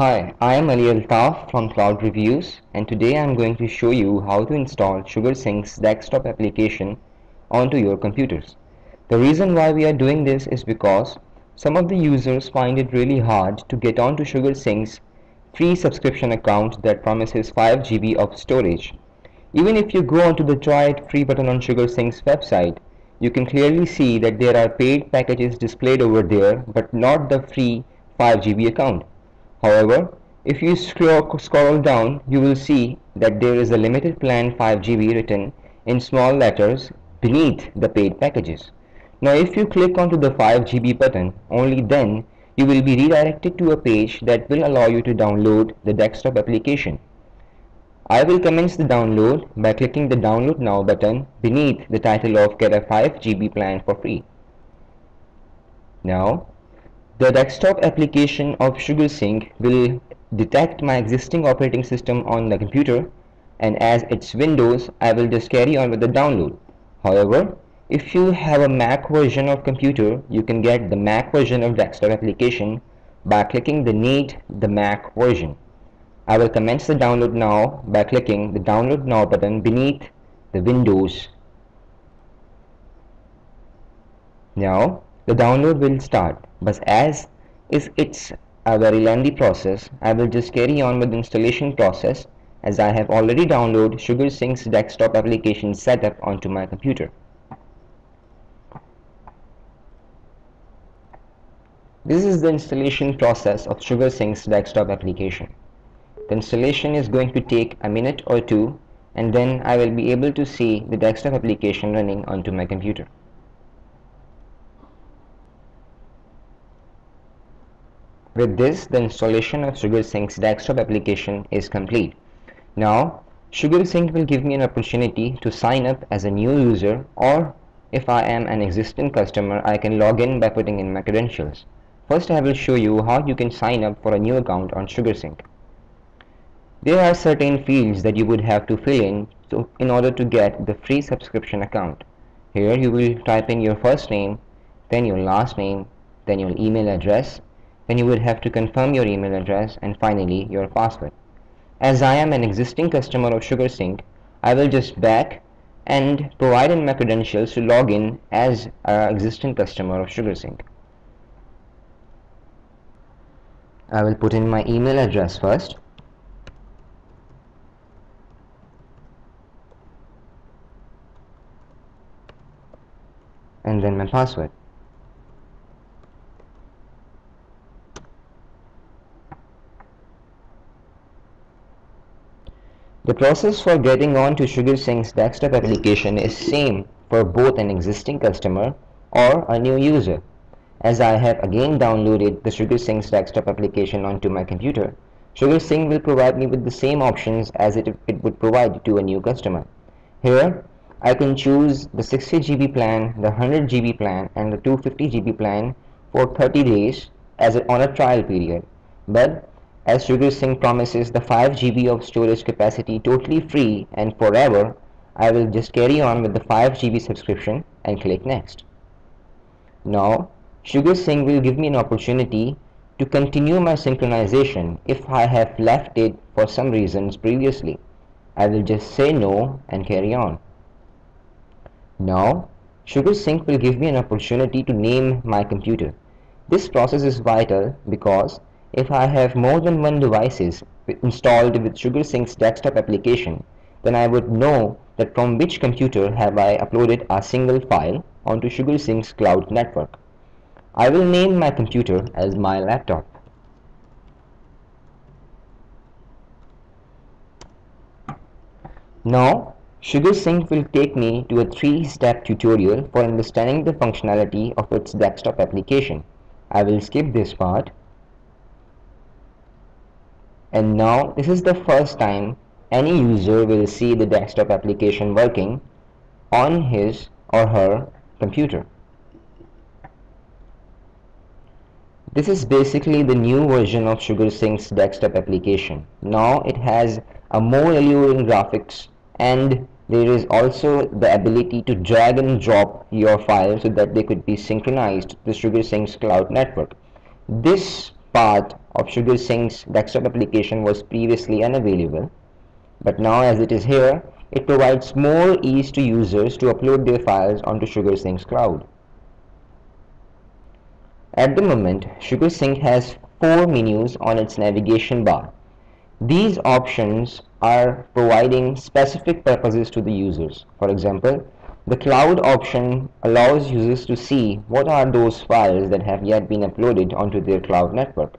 Hi, I am Ali Altaf from Cloud Reviews and today I am going to show you how to install SugarSync's desktop application onto your computers. The reason why we are doing this is because some of the users find it really hard to get onto SugarSync's free subscription account that promises 5 GB of storage. Even if you go onto the try it free button on SugarSync's website, you can clearly see that there are paid packages displayed over there but not the free 5 GB account. However, if you scroll, down, you will see that there is a limited plan 5 GB written in small letters beneath the paid packages. Now if you click onto the 5 GB button, only then you will be redirected to a page that will allow you to download the desktop application. I will commence the download by clicking the download now button beneath the title of get a 5 GB plan for free. Now the desktop application of SugarSync will detect my existing operating system on the computer and as it's Windows I will just carry on with the download. However, if you have a Mac version of computer you can get the Mac version of desktop application by clicking the need the Mac version. I will commence the download now by clicking the download now button beneath the Windows. Now the download will start but as is it's a very lengthy process I will just carry on with the installation process as I have already downloaded SugarSync's desktop application setup onto my computer. This is the installation process of SugarSync's desktop application. The installation is going to take a minute or two and then I will be able to see the desktop application running onto my computer. With this, the installation of SugarSync's desktop application is complete. Now, SugarSync will give me an opportunity to sign up as a new user or if I am an existing customer, I can log in by putting in my credentials. First, I will show you how you can sign up for a new account on SugarSync. There are certain fields that you would have to fill in to, in order to get the free subscription account. Here you will type in your first name, then your last name, then your email address, then you would have to confirm your email address and finally your password. As I am an existing customer of SugarSync, I will just back and provide in my credentials to log in as an existing customer of SugarSync. I will put in my email address first. and then my password. The process for getting on to SugarSync's desktop application is same for both an existing customer or a new user. As I have again downloaded the SugarSync's desktop application onto my computer, SugarSync will provide me with the same options as it, it would provide to a new customer. Here, I can choose the 60 GB plan, the 100 GB plan and the 250 GB plan for 30 days as a, on a trial period. But as SugarSync promises the 5 GB of storage capacity totally free and forever, I will just carry on with the 5 GB subscription and click next. Now, SugarSync will give me an opportunity to continue my synchronization if I have left it for some reasons previously. I will just say no and carry on. Now, SugarSync will give me an opportunity to name my computer. This process is vital because if I have more than one devices installed with SugarSync's desktop application, then I would know that from which computer have I uploaded a single file onto SugarSync's cloud network. I will name my computer as my laptop. Now, SugarSync will take me to a three-step tutorial for understanding the functionality of its desktop application. I will skip this part and now this is the first time any user will see the desktop application working on his or her computer. This is basically the new version of SugarSync's desktop application. Now it has a more alluring graphics and there is also the ability to drag and drop your files so that they could be synchronized to SugarSync's cloud network. This part of Sugar SugarSync's desktop application was previously unavailable, but now as it is here, it provides more ease to users to upload their files onto SugarSync's cloud. At the moment, SugarSync has four menus on its navigation bar. These options are providing specific purposes to the users. For example, the cloud option allows users to see what are those files that have yet been uploaded onto their cloud network.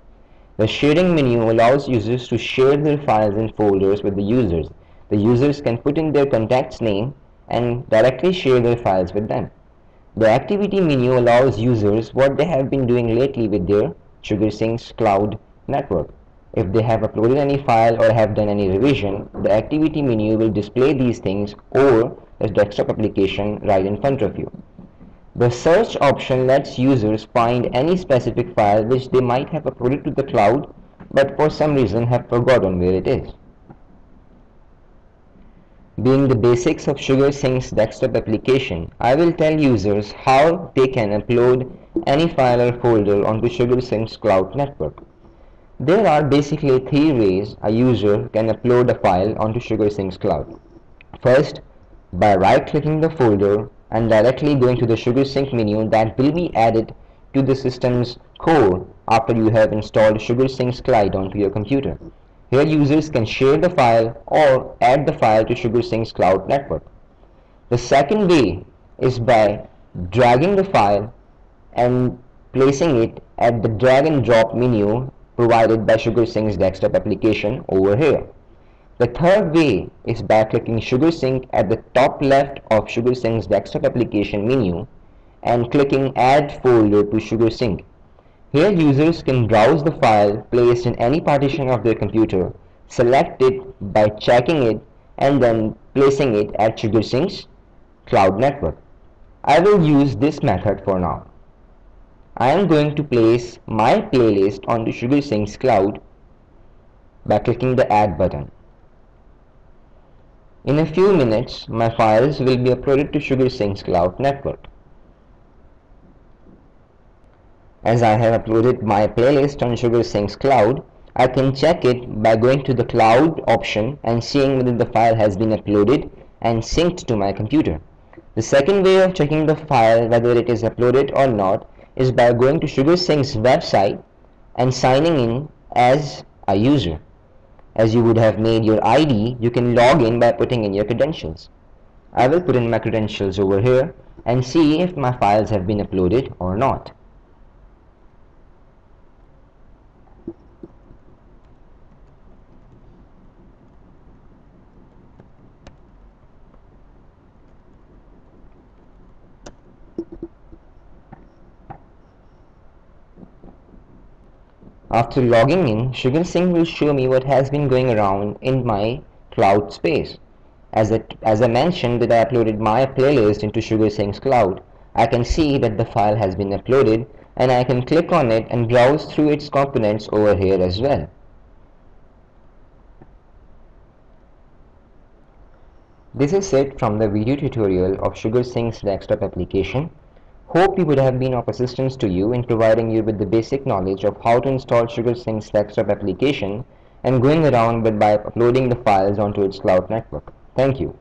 The sharing menu allows users to share their files and folders with the users. The users can put in their contact's name and directly share their files with them. The activity menu allows users what they have been doing lately with their SugarSync's cloud network. If they have uploaded any file or have done any revision, the activity menu will display these things over the desktop application right in front of you. The search option lets users find any specific file which they might have uploaded to the cloud but for some reason have forgotten where it is. Being the basics of SugarSync's desktop application, I will tell users how they can upload any file or folder onto SugarSync's cloud network. There are basically three ways a user can upload a file onto SugarSync's cloud. First, by right-clicking the folder and directly going to the SugarSync menu that will be added to the system's core after you have installed SugarSync's cloud onto your computer. Here users can share the file or add the file to SugarSync's cloud network. The second way is by dragging the file and placing it at the drag and drop menu provided by SugarSync's desktop application over here. The third way is by clicking SugarSync at the top left of SugarSync's desktop application menu and clicking Add Folder to SugarSync. Here users can browse the file placed in any partition of their computer, select it by checking it and then placing it at SugarSync's cloud network. I will use this method for now. I am going to place my playlist onto SugarSync's cloud by clicking the add button. In a few minutes, my files will be uploaded to SugarSync's cloud network. As I have uploaded my playlist on SugarSync's cloud, I can check it by going to the cloud option and seeing whether the file has been uploaded and synced to my computer. The second way of checking the file whether it is uploaded or not is by going to SugarSync's website and signing in as a user. As you would have made your ID, you can log in by putting in your credentials. I will put in my credentials over here and see if my files have been uploaded or not. After logging in, SugarSync will show me what has been going around in my cloud space. As, it, as I mentioned that I uploaded my playlist into SugarSync's cloud, I can see that the file has been uploaded and I can click on it and browse through its components over here as well. This is it from the video tutorial of SugarSync's desktop application. Hope we would have been of assistance to you in providing you with the basic knowledge of how to install SugarSync's desktop application and going around with by uploading the files onto its cloud network. Thank you.